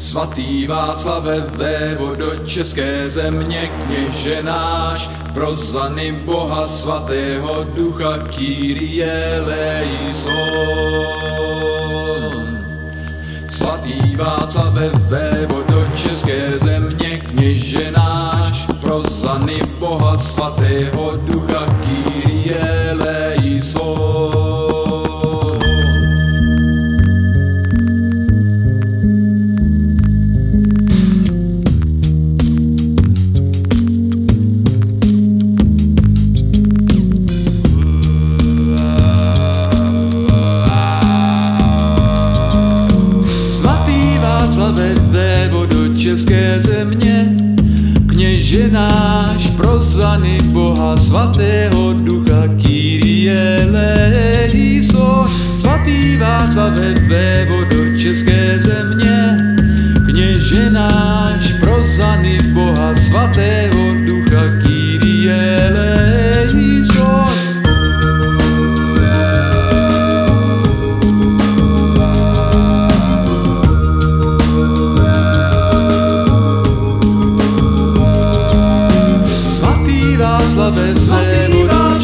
Svatý Václave vévodo české země, kněže náš, pro zany Boha svatého ducha Kyrie eleison. Svatý Václave vévodo české země, kněže náš, pro zany Boha svatého ducha Kyrie eleison. České země, kněže náš pro zany Boha svatého ducha Kyrie eleison. Svatý Václave vévodo české země, kněže náš pro zany Boha svatého ducha Kyrie eleison.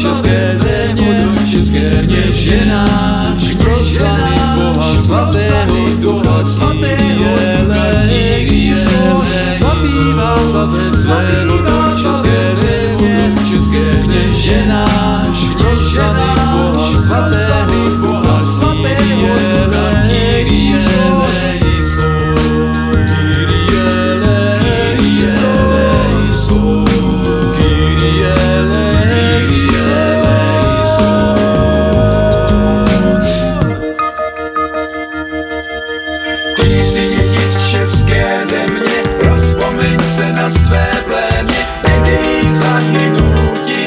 České země, do české kněže náš, proslaný Boha svatého ducha Kyrie eleison. Svatý Václave svému do české země, Ty jsi dědic české země, rozpomeň se na své plémě, nedej zahynutí,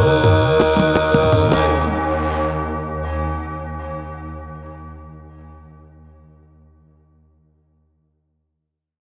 love.